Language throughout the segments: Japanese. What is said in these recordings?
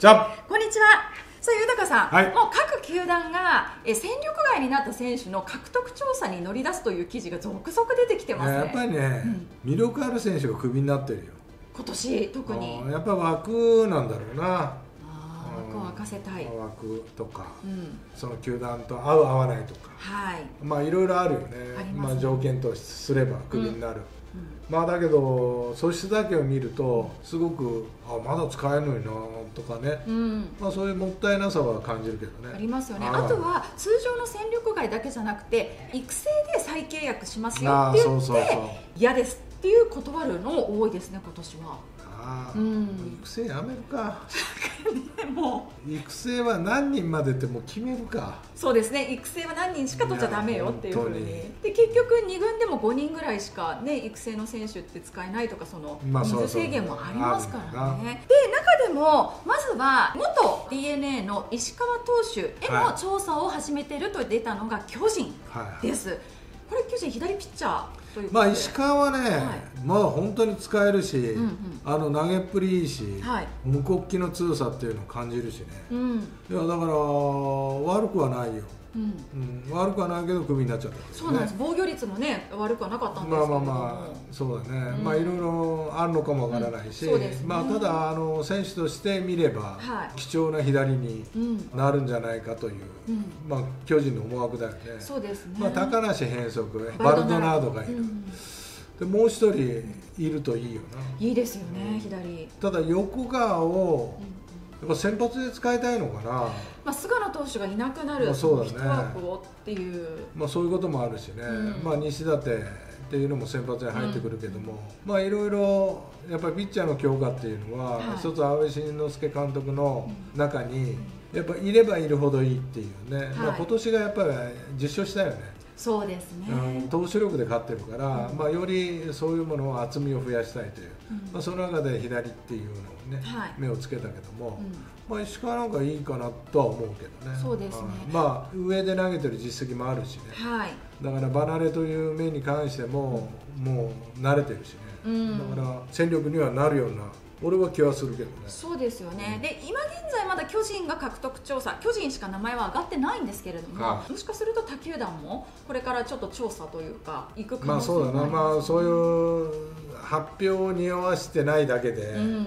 じゃあこんにちは。さあ、豊さん、はい。もう各球団がえ戦力外になった選手の獲得調査に乗り出すという記事が続々出てきてますね。やっぱりね、魅力ある選手がクビになってるよ。今年特に。やっぱ枠なんだろうな。枠を沸かせたい。枠とかうん、その球団と合う合わないとか。はい。まあいろいろあるよね。ありますね。あ、条件とすればクビになる、うんまあだけど素質だけを見るとすごくあまだ使えるのになとかね、うん。まあそういうもったいなさは感じるけどねありますよね。あとは通常の戦力外だけじゃなくて育成で再契約しますよあって言って嫌ですっていう断るの多いですね今年は。うん。育成やめるか。でも育成は何人までってもう決めるか。そうですね。育成は何人しか取っちゃダメよっていうふうに。で結局2軍でも5人ぐらいしか、ね、育成の選手って使えないとかそのまあ人そうそう。数制限もありますからね、で中でもまずは元 d n a の石川投手への調査を始めていると出たのが巨人はい。です、これ巨人左ピッチャーまあ石川はね、はい。まあ本当に使えるし、んうん。あの投げっぷりいいし、はい。無国旗の強さっていうのを感じるしね。うん。いやだから悪くはないよ、うん。うん、悪くはないけどクビになっちゃったね。そうなんです。防御率もね悪くはなかったんですけまあまあまあそうだね、うん。まあいろいろあるのかもわからないし、うんね。まあただあの選手として見れば、はい。貴重な左にうん。なるんじゃないかという、うん。まあ巨人の思惑だよね。そうですね、まあ高梨変則、バルドナード。がいる。うん。でもう一人いるといいよな。いいですよね左、ただ横川をやっぱ先発で使いたいのかな。まあ、菅野投手がいなくなるまあそうだね。っていう。まあそういうこともあるしね。うん。まあ西舘っていうのも先発に入ってくるけども、まあいろいろやっぱりピッチャーの強化っていうのは、はい。一つ安倍晋之助監督の中に。やっぱいればいるほどいいっていうね、まあ今年がやっぱり実証したよね、そうですね、うん、投手力で勝ってるから、まあ、よりそういうものを厚みを増やしたいという、うん。まあ、その中で左っていうのをね、はい。目をつけたけども、うん。まあ、石川なんかいいかなとは思うけどね。そうですね。ん。まあ上で投げてる実績もあるしね。はい。だから離れという面に関しても、もう慣れてるしね、うん。だから戦力にはなるような俺は気はするけどね。そうですよね、で今現在まだ巨人が獲得調査巨人しか名前は上がってないんですけれども、はい。もしかすると他球団もこれからちょっと調査というか行く可まあ能性そうだな、まあそうう、いう発表を匂わしてないだけで、うん、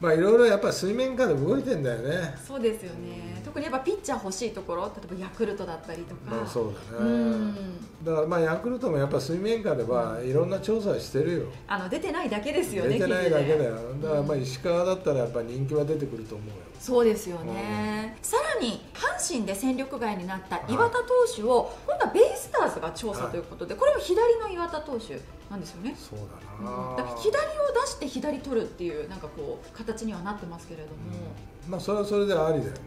まあいろいろやっぱり水面下で動いてんだよね。そうですよね。特にやっぱピッチャー欲しいところ例えばヤクルトだったりとか、まあそうだね、うん。だからまあヤクルトもやっぱ水面下ではいろんな調査してるよ、あの出てないだけですよね出てないだけだよ。だからまあ石川だったらやっぱ人気は出てくると思うよそうですよね、さらに阪神で戦力外になった岩田投手を、今度はベイスターズが調査ということで、これも左の岩田投手なんですよね。そううん。だな、だから左を出して左取るっていうなんかこう形にはなってますけれども、まあそれはそれでありだよね。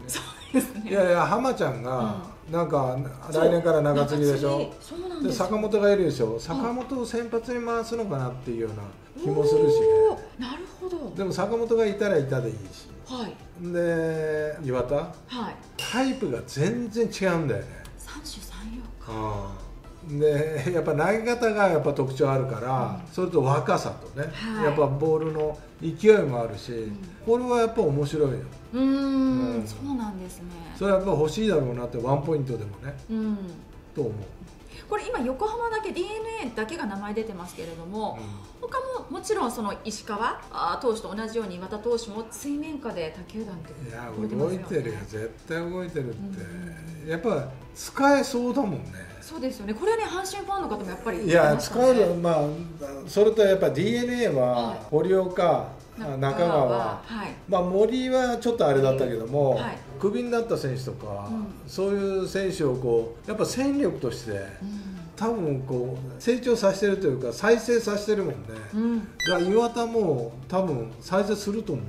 ですね。いやいや浜ちゃんがなんか来年から中継ぎでしょ？そうなん坂本がいるでしょ？坂本を先発に回すのかなっていうような気もするしね。なるほど。でも坂本がいたらいたでいいし。はい。で岩田？はい。タイプが全然違うんだよね。三種三様か。うん。でやっぱ投げ方がやっぱ特徴あるから、それと若さとね、はい。やっぱボールの勢いもあるし、これはやっぱ面白いよ。うーんうん。そうなんですね。それはやっぱ欲しいだろうなってワンポイントでもね。うんと思う、これ今横浜だけ d n a だけが名前出てますけれども、他ももちろんその石川投手と同じように岩田投手も水面下で他球団っていや動いてるよ。絶対動いてるって、やっぱ使えそうだもんねそうですよね。これはね阪神ファンの方もやっぱりいや使えるまあそれとやっぱ d n a ははい。堀岡、中川はい。まあ、森はちょっとあれだったけども、はい。クビになった選手とか、うん。そういう選手をこうやっぱ戦力としてうん。多分こう成長させてるというか再生させてるもんね、うん。だから岩田も多分再生すると思う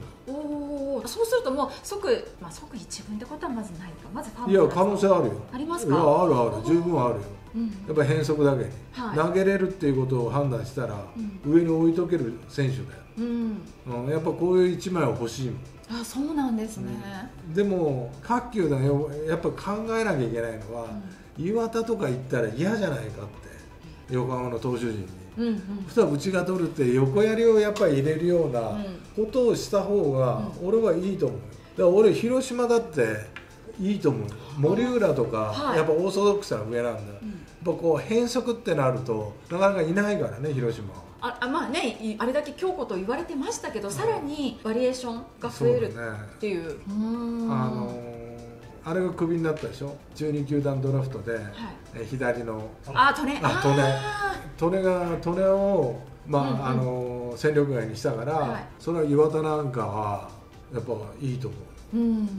そうするともう即、まあ、即一軍ってことはまずないか。まずファンいや可能性あるよ。ありますか？いやあるある。十分あるよ。うん。やっぱ変則だけに、はい。投げれるっていうことを判断したら、う上に置いとける選手だよ、うん。うん、やっぱこういう一枚は欲しいもん。あそうなんですね、でも各球団よやっぱ考えなきゃいけないのは、岩田とか行ったら嫌じゃないかって横浜の投手陣に。うんうん。そしたらうちが取るって横やりをやっぱり入れるようなことをした方が俺はいいと思うよ、から俺広島だっていいと思う森浦とか、はい。やっぱオーソドックスな上なんだ、やっぱこう変則ってなるとなかなかいないからね広島は。ああまあねいあれだけ強固と言われてましたけど、さらにバリエーションが増えるっていう。うーん。あのーあれがクビになったでしょ？12球団ドラフトで、え左の。あトネ。あトネ。あ利根が利根を、まあうんうん。あのー戦力外にしたから、はい。それは岩田なんかはやっぱいいと思う。ーうん。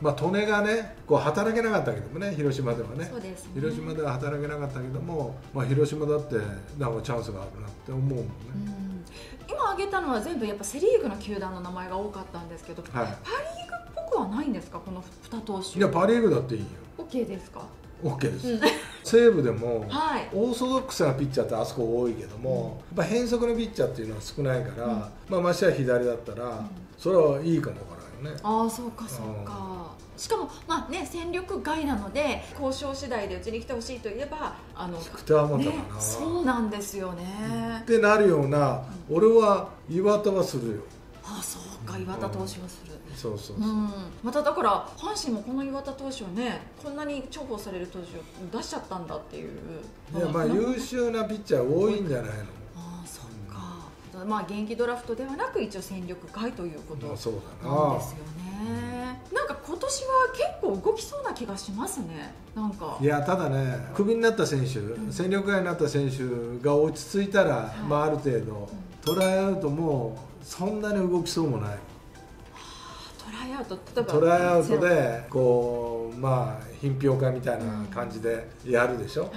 まあ利根がねこう働けなかったけどもね広島ではね。ね。広島では働けなかったけども、まあ、広島だってなんかチャンスがあるなって思うもんね、うん。今挙げたのは全部やっぱセ・リーグの球団の名前が多かったんですけど、はい。パ・リはないんですか？この2投手いやパ・リーグだっていいよ。OK ですか？OK です、うん。西武でも、はい。オーソドックスなピッチャーってあそこ多いけども、やっぱ変則のピッチャーっていうのは少ないから、うん。まあ、ましてや左だったら、それはいいかもわからんよね。ああそうかそうか。しかもまあね戦力外なので交渉次第でうちに来てほしいといえばあの福田ね又かな、そうなんですよね、ってなるような、俺は岩田はするよ。ああそうか岩田投手はする、そうそうそう、うん、まただから阪神もこの岩田投手をねこんなに重宝される投手を出しちゃったんだっていう。いやまあうん。優秀なピッチャー多いんじゃないの？ああそっか。まあ現役ドラフトではなく一応戦力外ということなな。んですよね。なんか今年は結構動きそうな気がしますね。なんか。いやただねクビになった選手、戦力外になった選手が落ち着いたら、い。まあ、ある程度、トライアウトもそんなに動きそうもない。トライアウト。例えばトライアウトでこうまあ品評会みたいな感じでやるでしょ、はい。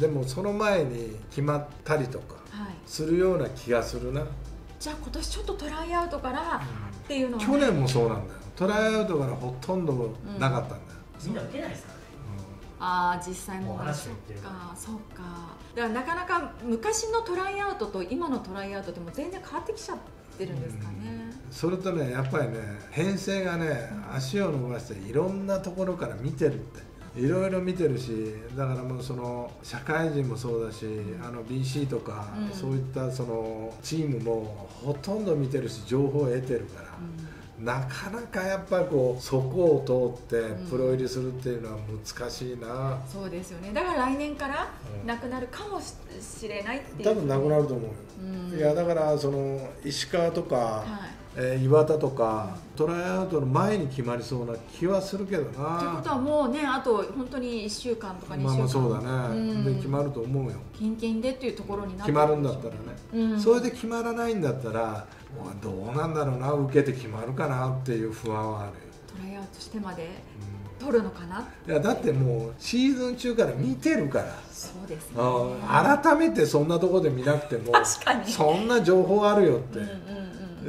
でもその前に決まったりとかはい。するような気がするな、じゃあ今年ちょっとトライアウトからっていうのは去年もそうなんだよ。トライアウトからほとんどなかったんだよ、みんな受けないですからね。ああ実際も話を言っか。そうか。だからなかなか昔のトライアウトと今のトライアウトでも全然変わってきちゃってるんですかね、それとねやっぱりね編成がね足を伸ばしていろんなところから見てるって。いろいろ見てるしだからもうその社会人もそうだしあの BC とか、うん。そういったそのチームもほとんど見てるし情報を得てるから、なかなかやっぱりこうそこを通ってん。プロ入りするっていうのは難しいな、そうですよね。だから来年からうん。なくなるかもししれないっていう。多分なくなると思ういやだからその石川とか、はいえー岩田とか、トライアウトの前に決まりそうな気はするけどな。ということはもうねあと本当に1週間とか2週間。まあまあそうだね、うん。で決まると思うよ。キンキンでっていうところにな決まるんだったらね、うん。それで決まらないんだったらまあどうなんだろうな受けて決まるかなっていう不安はあるよ、トライアウトしてまでう取るのかな？んいやだってもうシーズン中から見てるから。そうですね。あ改めてそんなところで見なくても確かに。そんな情報あるよって、うんうんうん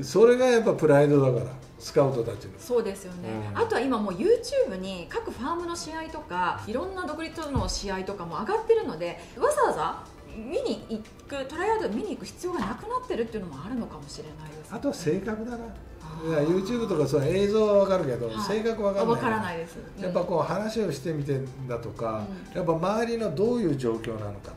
それがやっぱプライドだからスカウトたちの。そうですよね、うん。あとは今もう YouTube に各ファームの試合とかいろんな独立の試合とかも上がってるのでわざわざ見に行くトライアウト見に行く必要がなくなってるっていうのもあるのかもしれないです、あとは性格だな。YouTube とかそう映像はわかるけど、はい。性格わかんない。わからないです、やっぱこう話をしてみてんだとか、やっぱ周りのどういう状況なのか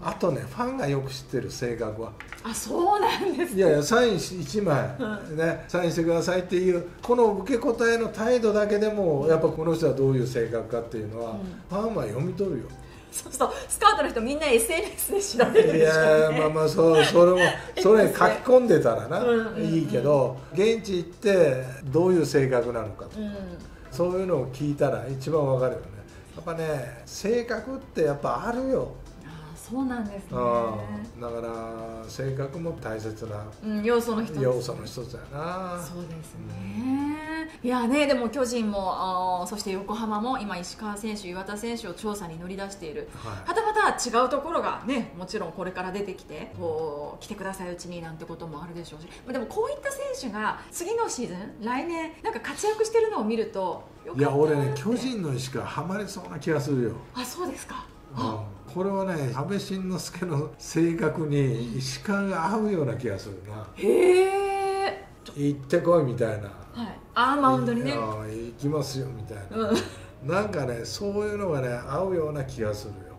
あとねファンがよく知ってる性格は。あそうなんですいやいやサイン1枚、ね、サインしてくださいっていうこの受け答えの態度だけでもやっぱこの人はどういう性格かっていうのは、うん。ファンは読み取るよ。そうそう。スカウトの人みんな SNS で調べるでしょうねやまあまあそうそれも それ書き込んでたらな、いいけど現地行ってどういう性格なのかと。うん。そういうのを聞いたら一番わかるよね。やっぱね性格ってやっぱあるよ、あそうなんですね。うん、だから性格も大切なうん、要素の一つ。要素の一つだよな。そうですね、いやねでも巨人もそして横浜も今石川選手岩田選手を調査に乗り出している。ははたまた違うところがねもちろんこれから出てきてこう来てくださいうちになんてこともあるでしょうし。まあでもこういった選手が次のシーズン来年なんか活躍してるのを見るとよい、いや俺ね巨人の石川ハマりそうな気がするよ、あそうですか。うん、これはね安倍晋之助の性格に石川が合うような気がするな。へえ。行ってこいみたいな。はい。あーマウンドにね。行きますよみたいな、うん。なんかねそういうのがね合うような気がするよ、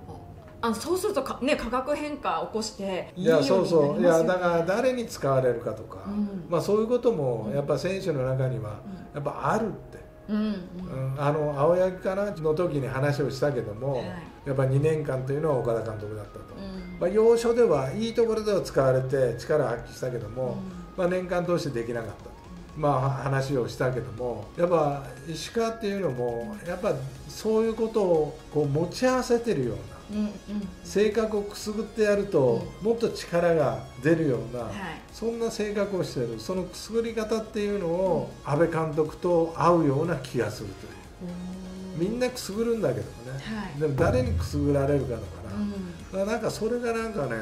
あそうするとか、ね、化学変化を起こしていやそうそう。いやだからら誰に使われるかとか、うん。まあ、そういうこともやっぱ選手の中にはやっぱあるうんあの青柳かなの時に話をしたけども、はい。やっぱ2年間というのは岡田監督だったと、うん。まあ、要所ではいいところでは使われて力を発揮したけども、まあ、年間通してできなかった。と。まあ、話をしたけどもやっぱ石川っていうのもやっぱそういうことをこう持ち合わせてるようなうんうん。性格をくすぐってやると、もっと力が出るような、はい。そんな性格をしてる。そのくすぐり方っていうのを安倍監督と合うような気がするという。みんなくすぐるんだけどもね、はい。でも誰にくすぐられるかだから,、うん。だからなんかそれがなんかね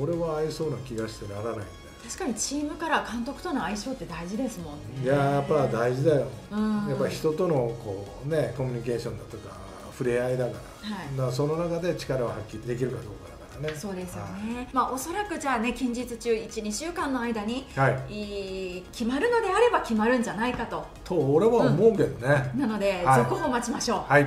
俺は合いそうな気がしてならない確かにチームから監督との相性って大事ですもんね。いややっぱ大事だよ、うん。やっぱ人とのこうねコミュニケーションだとか触れ合いだから,、はい。だからその中で力を発揮できるかどうかだからね。そうですよはい。ね、まあ、おそらくじゃあね近日中12週間の間にはい。いい決まるのであれば決まるんじゃないかと。と俺は思うけどね、なので、はい。続報を待ちましょう。はい